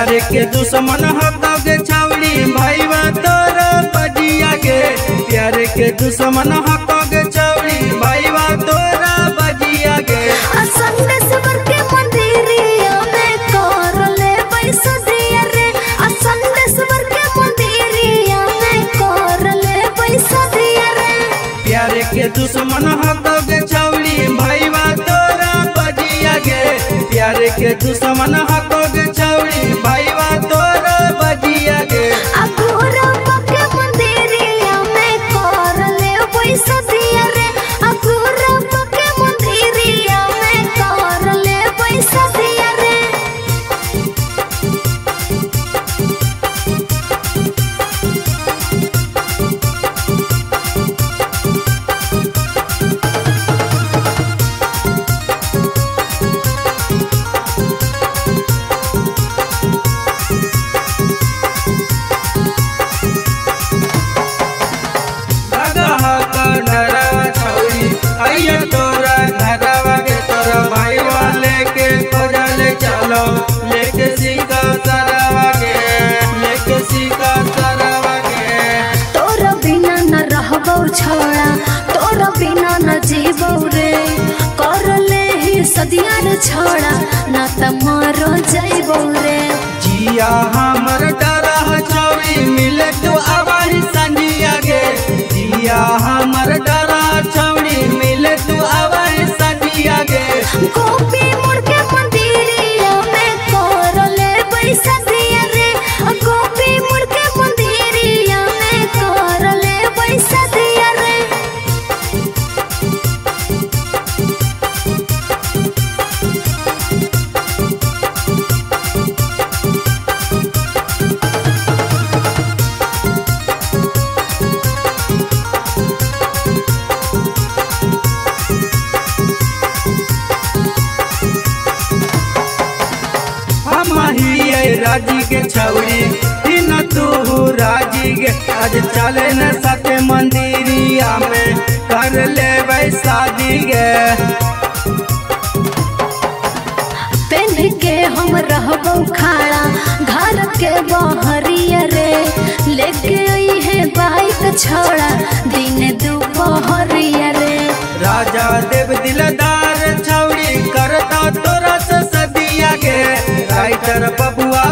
प्यार के दुश्मन हकोगे छौड़ी भाईवा तोरा बजिया के। प्यार के दुश्मन हकोगे छौड़ी भाईवा तोरा बजिया के। असंदेश्वर के मंदिरिया में कर ले पैसा दिया रे। असंदेश्वर के मंदिरिया में कर ले पैसा दिया रे। प्यार के दुश्मन हकोगे छौड़ी भाईवा तोरा बजिया के। प्यार के दुश्मन छोड़ा तोरा बिना न जीबौ रे। कर ले ही सदिया रे छोड़ा ना त मरो जइबौ रे। जिया हमर राज़ी के छौड़ी तीन तू राज़ी के। आज चले न सके मंदिरिया में कर ले शादी गे पेन के हम रहबो खाड़ा घर के बहरिया रे। लेके आई है बाइक छोड़ा दिन दोपहरिया रे। राजा देव दिलदार छौड़ी करता तोरा से सदिया के राइटर बबुआ